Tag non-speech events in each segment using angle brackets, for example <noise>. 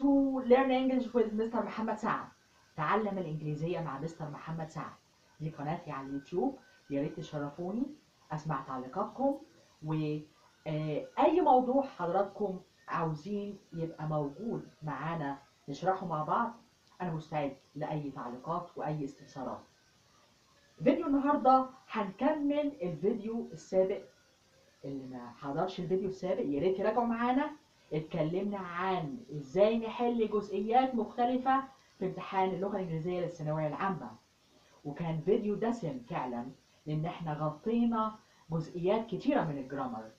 to learn English with Mr. محمد سعد تعلم الإنجليزية مع مستر محمد سعد دي قناتي على اليوتيوب. يا ريت تشرفوني. أسمع تعليقاتكم. وأي موضوع حضراتكم عاوزين يبقى موجود معانا نشرحه مع بعض أنا مستعد لأي تعليقات وأي استفسارات. فيديو النهاردة هنكمل الفيديو السابق. اللي ما حضرش الفيديو السابق يا ريت يراجعوا معانا. اتكلمنا عن إزاي نحل جزئيات مختلفة في امتحان اللغة الإنجليزية للثانوية العامة. وكان فيديو دسم فعلا لأن إحنا غطينا جزئيات كتيرة من الجرامر.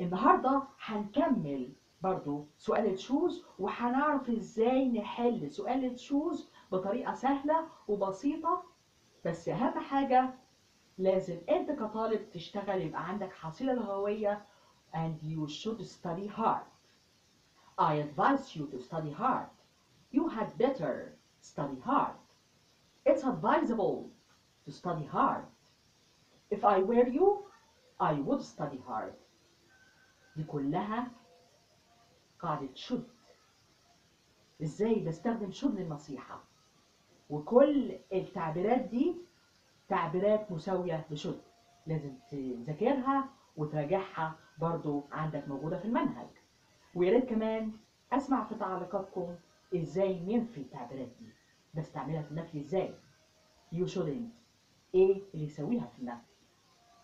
النهاردة هنكمل برضو سؤال تشوز وهنعرف إزاي نحل سؤال تشوز بطريقة سهلة وبسيطة. بس أهم حاجة لازم أنت كطالب تشتغل يبقى عندك حصيلة لغوية and you should study hard. I advise you to study hard. You had better study hard. It's advisable to study hard. If I were you, I would study hard. دي كلها قاعدة should. ازاي بستخدم should للنصيحة. وكل التعبيرات دي تعبيرات مساوية لشد لازم تذاكرها وتراجعها برضو عندك موجودة في المنهج. ويا ريت كمان أسمع في تعليقاتكم إزاي ننفي التعبيرات دي بستعملها في النفي إزاي؟ You shouldn't. إيه اللي يسويها في النفي؟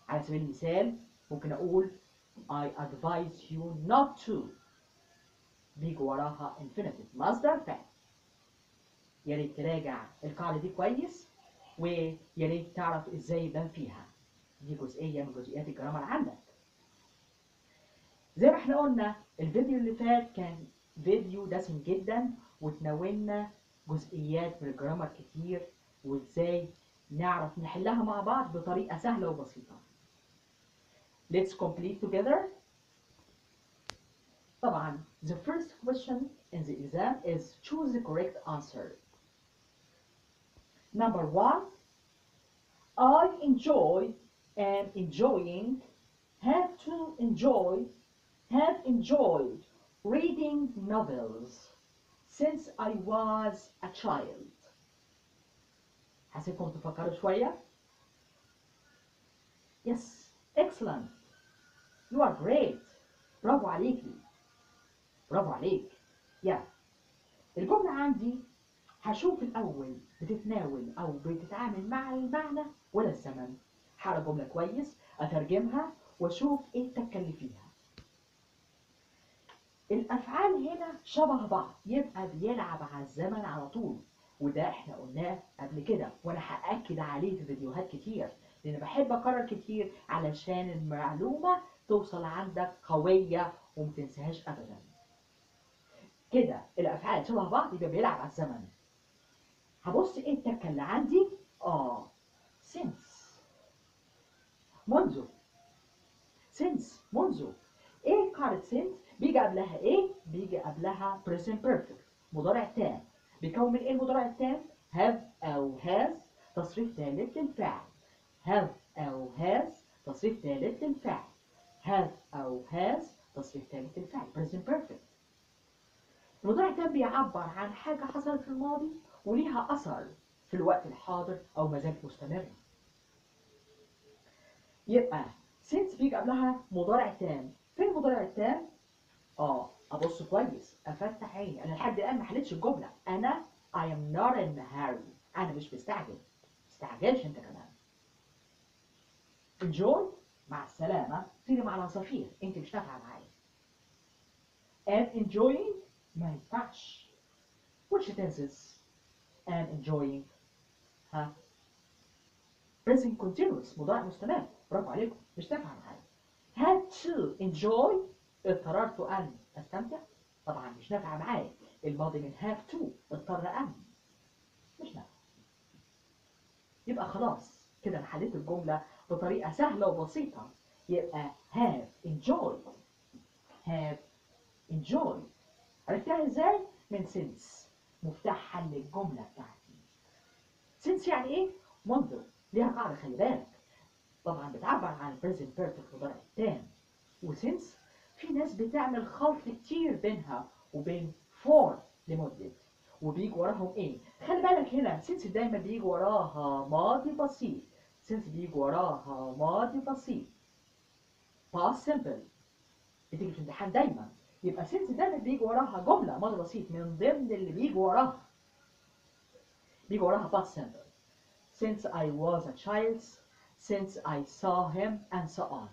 على سبيل المثال ممكن أقول I advise you not to. بيجي وراها infinitive مصدر فعل. يا ريت تراجع القاعدة دي كويس ويا ريت تعرف إزاي يبان فيها دي جزئية من جزئيات الجرامر عندك. زي ما إحنا قلنا الفيديو اللي فات كان فيديو دسم جدا وتناولنا جزئيات من الجرامر كتير وازاي نعرف نحلها مع بعض بطريقة سهلة وبسيطة. Let's complete together. طبعا the first question in the exam is choose the correct answer. Number one, I enjoy and enjoying, have to enjoy, have enjoyed reading novels since I was a child. حسيتكم تفكروا شوية؟ Yes, excellent. You are great. برافو عليكي. برافو عليك. Yeah. الجملة عندي هشوف الأول بتتناول أو بتتعامل مع المعنى ولا الزمن هقرا جملة كويس أترجمها وأشوف إيه التكة اللي فيها الأفعال هنا شبه بعض يبقى بيلعب على الزمن على طول وده إحنا قلناه قبل كده وأنا هأكد عليه في فيديوهات كتير لأن بحب أكرر كتير علشان المعلومة توصل عندك قوية ومتنساهاش ابدا. كده الأفعال شبه بعض يبقى بيلعب على الزمن. هبص إيه التكه اللي عندي؟ آه since. منذ. since منذ. إيه قاعدة since بيجي قبلها إيه؟ بيجي قبلها present perfect مضارع تام. بيكون من إيه المضارع التام؟ have أو has تصريف ثالث للفعل. have أو has تصريف ثالث للفعل. have أو has تصريف ثالث للفعل. present perfect. المضارع التام بيعبر عن حاجة حصلت في الماضي وليها أثر في الوقت الحاضر أو ما زالت مستمرة. يبقى since بيجي قبلها مضارع تام، فين المضارع التام؟ آه أبص كويس، أفتح عيني، أنا لحد الآن ما حلتش الجملة، أنا I am not in a hurry، أنا مش مستعجل، ما تستعجلش أنت كمان. enjoy. مع السلامة. تيجي مع العصافير، أنت مش نافعة معايا. and enjoying. ما ينفعش. which tenses and enjoying. ها. Present continuous. مضارع مستمر. برافو عليكم. مش نافعة معايا. Had to enjoy اضطررت أن أستمتع. طبعا مش نافعة معايا. الماضي من have to اضطر أن. مش نافعة. يبقى خلاص. كده أنا حليت الجملة بطريقة سهلة وبسيطة. يبقى have enjoyed have enjoyed عرفتها إزاي؟ من since مفتاح حل الجملة بتاعتي. since يعني إيه؟ منذ ليها قاعدة خلي بالك. طبعا بتعبر عن present perfect مضارع التام. وسنس في ناس بتعمل خلط كتير بينها وبين for لمدة. وبيجي وراهم إيه؟ خلي بالك هنا since دايما بيجي وراها ماضي بسيط since بيجي وراها ماضي بسيط past simple. بتيجي في الامتحان دايما. يبقى since دايما بيجي وراها جملة ماضي بسيط من ضمن اللي بيجي وراها. بيجي وراها past simple. since I was a child since I saw him and so on.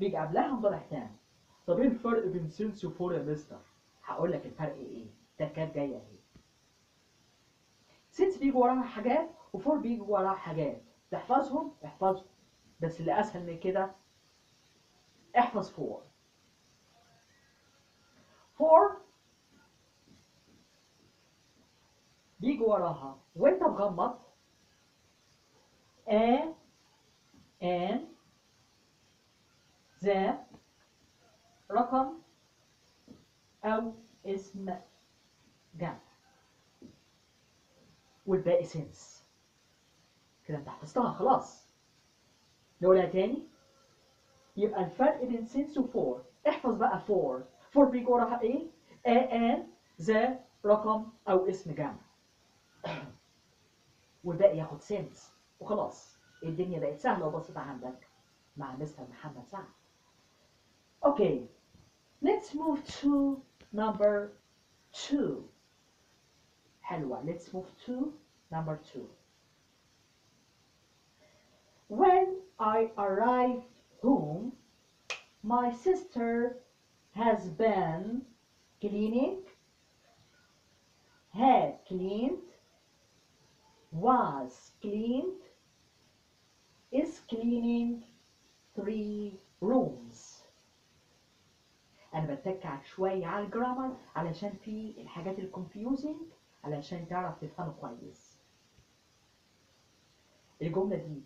بيجي قبلها مضارع تام طب إيه الفرق بين since و for يا مستر؟ هقول لك الفرق إيه. ده كانت جاية أهي. since بيجي وراها حاجات و for بيجي وراها حاجات. تحفظهم احفظهم. بس اللي أسهل من كده احفظ for for بيجي وراها. وإنت مغمض. A an the رقم أو اسم جمع. والباقي since. كده انت حفظتها خلاص. نقولها تاني. يبقى الفرق بين since و for احفظ بقى for. for بيجي وراها إيه؟ an the رقم أو اسم جمع. <clears throat> والباقي ياخد since. وخلاص. الدنيا بقت سهلة وبسيطة عندك. مع Mr محمد سعد. Okay, let's move to number two. حلوة, let's move to number two. When I arrive home, my sister has been cleaning, had cleaned, was cleaned, is cleaning three rooms. أنا بتك شوية على الجرامر علشان في الحاجات الكونفيوزنج علشان تعرف تفهمه كويس. الجملة دي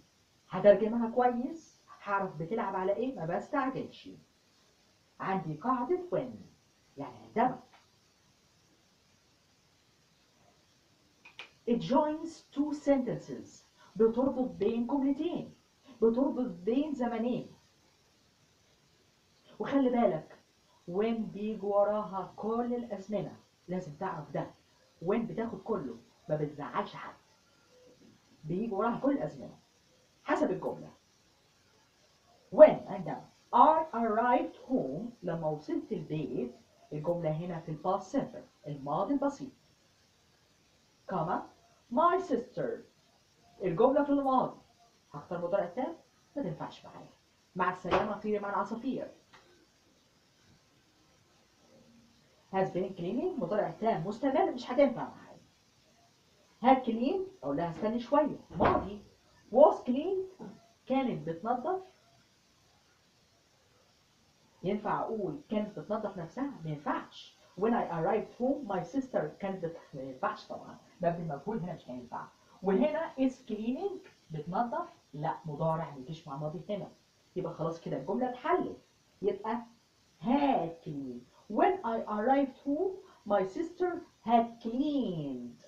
هترجمها كويس؟ هعرف بتلعب على إيه؟ ما بستعجلش. عندي قاعدة when يعني عندما it joins two sentences. بتربط بين جملتين. بتربط بين زمنين. وخلي بالك وين بيجي وراها كل الأزمنة لازم تعرف ده. when بتاخد كله؟ ما بتزعلش حد. بيجي وراها كل الأزمنة حسب الجملة. When عندما I arrived home لما وصلت البيت الجملة هنا في ال past simple الماضي البسيط. came my sister. الجملة في الماضي. هختار مضارع تام ما تنفعش معايا. مع السلامة طيري مع العصافير has been cleaning مضارع تام مستمر مش هتنفع معايا had clean أقول لها استني شوية. ماضي was clean كانت بتنظف. ينفع أقول كانت بتنظف نفسها؟ ما ينفعش. When I arrived home my sister كانت بت... ما ينفعش طبعا. مبني المجهول هنا مش هينفع. وهنا is cleaning بتنظف؟ لا مضارع ما يجيش مع ماضي هنا. يبقى خلاص كده الجملة اتحلت. يبقى had cleaned When I arrived home, my sister had cleaned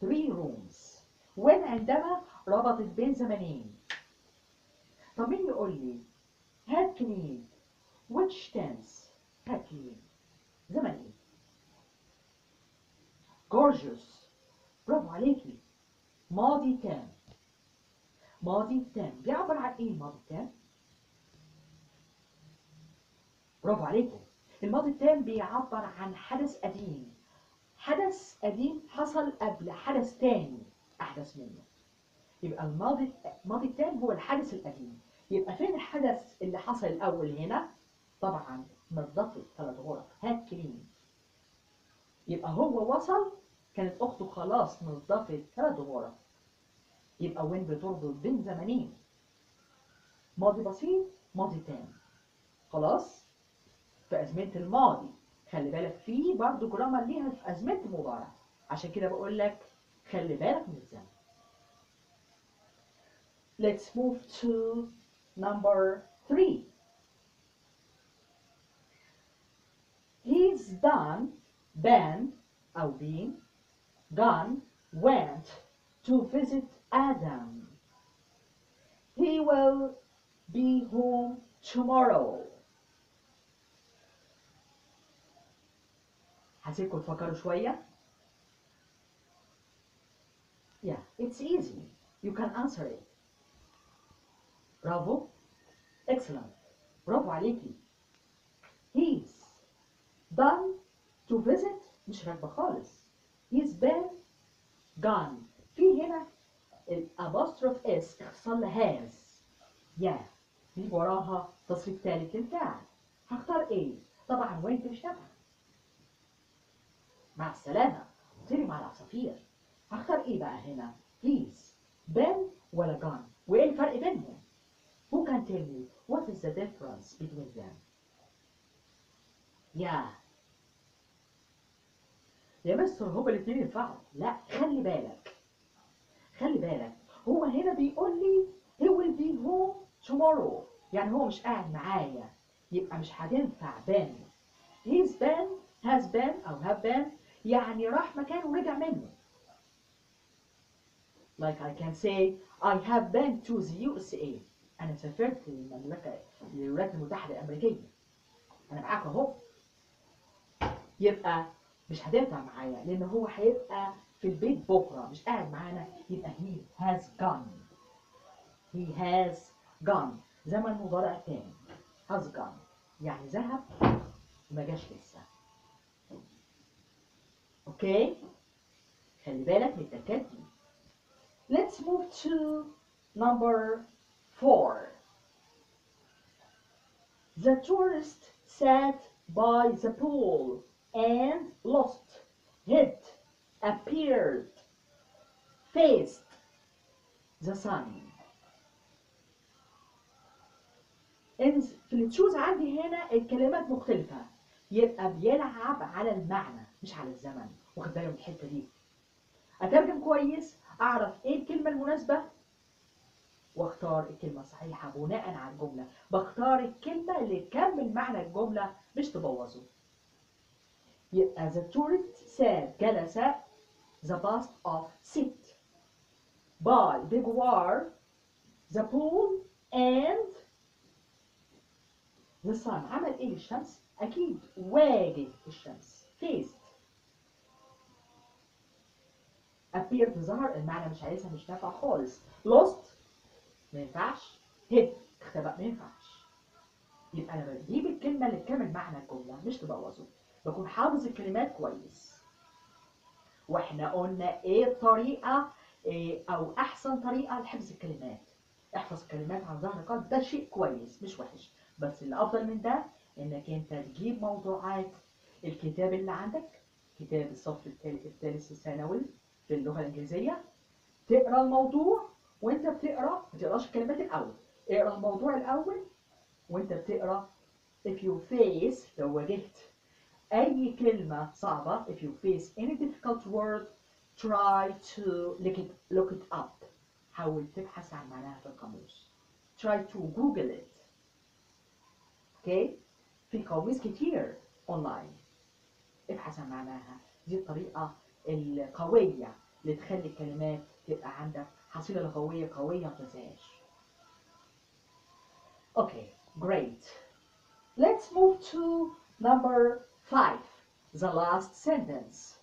three rooms. When عندما ربطت بين زمنين. طب مين يقول لي had cleaned which tense had cleaned زمن ايه؟ gorgeous برافو عليكي ماضي تام ماضي تام بيعبر عن ايه الماضي التام؟ برافو عليكم. الماضي التام بيعبر عن حدث قديم. حدث قديم حصل قبل حدث تاني أحدث منه. يبقى الماضي الماضي التام هو الحدث القديم. يبقى فين الحدث اللي حصل الأول هنا؟ طبعا نظفت ثلاث غرف. هات كلين يبقى هو وصل كانت أخته خلاص نظفت ثلاث غرف. يبقى وين بتربط بين زمنين ماضي بسيط ماضي تام. خلاص؟ في أزمنة الماضي خلي بالك في برضه جرامر ليها في أزمنة المضارع عشان كده بقول لك خلي بالك من الزمن Let's move to number three. He's done, been, أو been, gone, went to visit Adam. He will be home tomorrow. هسيبكم تفكروا شوية Yeah, it's easy. You can answer it. برافو. Excellent. برافو عليكي. He's gone to visit مش راكبة خالص. He's been gone. في هنا ال apostrophe s اختصار has. Yeah. في وراها تصريف ثالث للفعل. هختار إيه؟ طبعا وانت مش. مع السلامة. طيري مع العصافير. هختار إيه بقى هنا؟ بليز been ولا gone؟ وإيه الفرق بينهم؟ Who can tell me what is the difference between them? Yeah. يا مستر هما الاثنين ينفعوا لا خلي بالك خلي بالك هو هنا بيقول لي he will be home tomorrow يعني هو مش قاعد معايا يبقى مش هتنفع been he's been has been أو have been يعني راح مكان ورجع منه. Like I can say I have been to the USA أنا سافرت للمملكة للولايات المتحدة الأمريكية. أنا معاك أهو. يبقى مش هتنفع معايا لأن هو هيبقى في البيت بكرة. مش قاعد معانا. يبقى he has gone. He has gone. زمن مضارع تاني. Has gone. يعني ذهب وما جاش لسه. اوكي خلي بالك من التكات دي Let's move to number four. The tourist sat by the pool and lost, hid, appeared, faced the sun. إن في التشوز عندي هنا الكلمات مختلفة يبقى بيلعب على المعنى مش على الزمن واخد بالك من الحتة دي؟ أترجم كويس أعرف إيه الكلمة المناسبة؟ واختار الكلمة الصحيحة بناء على الجملة. بختار الكلمة اللي تكمل معنى الجملة مش تبوظه. يبقى the tourist said جلس the bus of sit by the war the pool and the sun. عمل إيه للشمس؟ أكيد واجه الشمس. Faced appeared ظهر المعنى مش عايزها مش نافع خالص. Lost ما ينفعش. Hid اختبأ ما ينفعش. يبقى أنا بجيب الكلمة اللي تكمل معنى الجملة مش تبوظه. بكون حافظ الكلمات كويس. وإحنا قلنا إيه الطريقة إيه أو أحسن طريقة لحفظ الكلمات. احفظ الكلمات عن ظهر قلب ده شيء كويس مش وحش. بس الأفضل من ده إنك أنت تجيب موضوعات. الكتاب اللي عندك كتاب الصف الثالث الثانوي. في اللغة الإنجليزية. تقرأ الموضوع وأنت بتقرأ ما تقراش الكلمات الأول. اقرأ الموضوع الأول وأنت بتقرأ. If you face لو واجهت أي كلمة صعبة if you face any difficult word try to look it, look it up. حاول تبحث عن معناها في القاموس. Try to google it. Okay في قواميس كتير اونلاين ابحث عن معناها. دي الطريقة القوية اللي تخلي الكلمات تبقى عندك حصيلة لغوية قوية ما تنساهاش. Okay, great. Let's move to number five, the last sentence.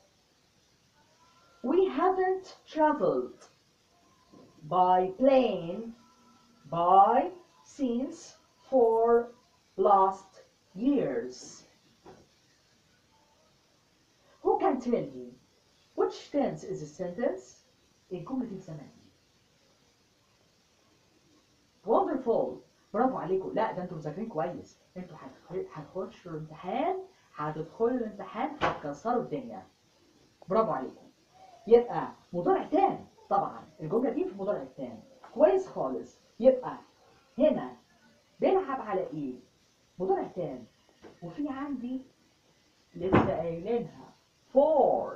We haven't traveled by plane by since for last years. Who can tell me which tense is the sentence? الجملة دي زمان. Wonderful. برافو عليكم. لا ده أنتوا مذاكرين كويس. أنتوا هتخ- هتخشوا الامتحان هتدخلوا الامتحان هتكسروا الدنيا. برافو عليكم. يبقى مضارع تام طبعا الجملة دي في مضارع تام. كويس خالص. يبقى هنا بيلعب على إيه؟ مضارع تام. وفي عندي لسه قايلينها for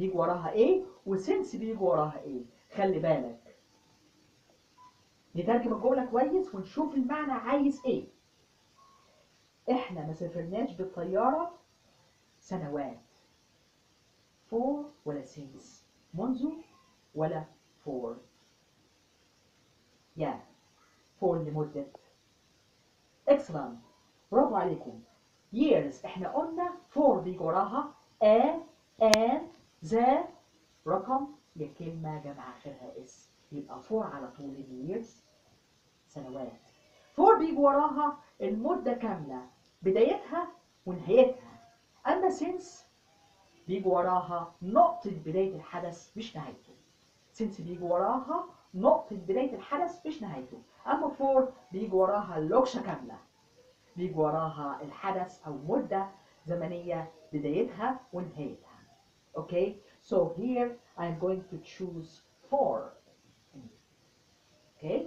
بيجي وراها إيه؟ وسنس بيجي وراها إيه؟ خلي بالك. نترجم الجملة كويس ونشوف المعنى عايز إيه. إحنا ما سافرناش بالطيارة سنوات. for ولا since منذ ولا for yeah for لمدة. Excellent. برافو عليكم. Years. إحنا قلنا for بيجي وراها a and the رقم لكلمة جمع آخرها s. يبقى for على طول years. سنوات. for بيجي وراها المدة كاملة. بدايتها ونهايتها. أما since بيجي وراها نقطة بداية الحدث مش نهايته. since بيجي وراها نقطة بداية الحدث مش نهايته. أما for بيجي وراها اللوكشة كاملة. بيجي وراها الحدث أو مدة زمنية بدايتها ونهايتها. Okay, so here I'm going to choose four. Okay,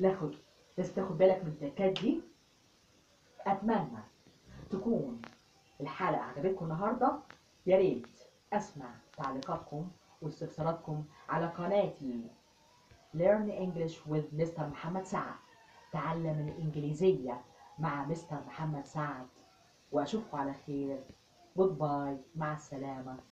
ناخد لازم تاخد بالك من التكات دي. أتمنى تكون الحلقة عجبتكم النهاردة. يا ريت أسمع تعليقاتكم واستفساراتكم على قناتي Learn English with Mr. محمد سعد. تعلم الإنجليزية مع مستر محمد سعد. وأشوفكم على خير. جود باي مع السلامة